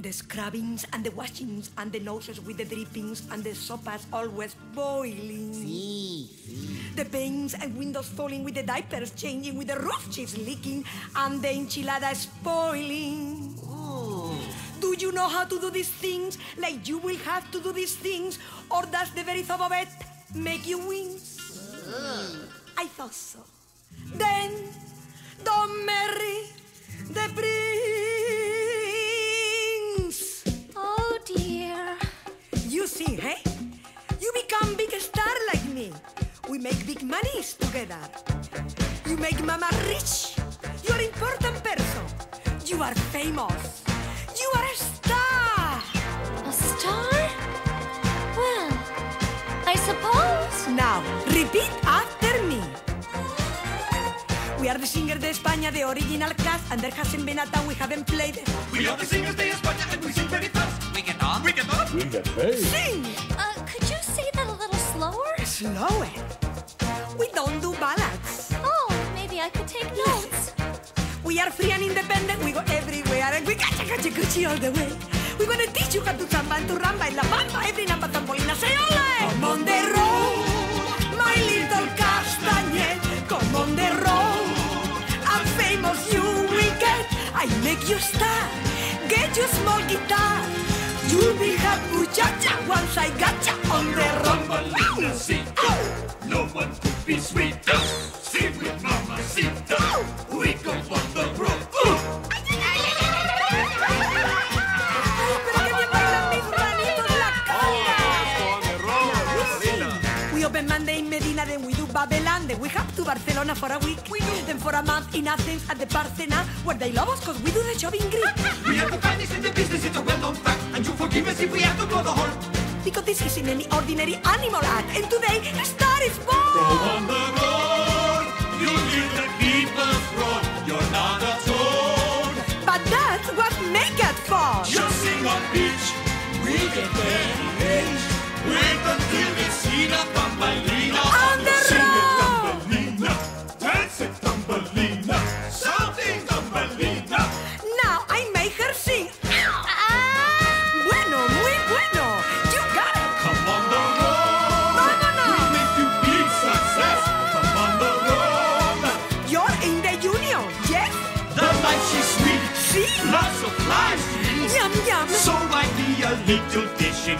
The scrubbings and the washings and the noses with the drippings and the sopas always boiling. Sí, sí. The panes and windows falling with the diapers changing with the roof chips leaking and the enchilada spoiling. Oh. Do you know how to do these things? Like you will have to do these things, or does the very thought of it make you wince? Ah. I thought so. Then, Don Mary, the prince. We make big monies together. You make mama rich. You're important person. You are famous. You are a star. A star? Well, I suppose. Now, repeat after me. We are the singers de España, the original cast, and there hasn't been a time we haven't played. We are the singers de España and we sing very fast. We get on. We get on. We get paid. Sing! Slower? Slower. We don't do ballads. Oh, maybe I could take notes. We are free and independent, we go everywhere, and we gacha gacha gucci all the way. We're gonna teach you how to samba and to rumba in la bamba, every number Thumbelina, say ole! Come on the road, my little castañet, come on the road. I'm famous, you will get, I make you star, get you small guitar. You'll be hot muchacha once I gotcha on the Thumbelina, rumba. see. No one could be sweeter. Sing with Mamacita. We go on the road. Monday in Medina, then we do Babylon, then we have to Barcelona for a week. We do them for a month in Athens at the Parthenon, where they love us cause we do the job in Greek. We are the finest in the business. It's a well-known fact. And you forgive us if we have to blow the horn. Because this isn't any ordinary animal act, and today a star is born. Go On the road, you hear the people's roar. You're not a toad. But that's what make it fun. Just sing on beach. We get very Lots of flies. Yum, yum. So I be a little dish in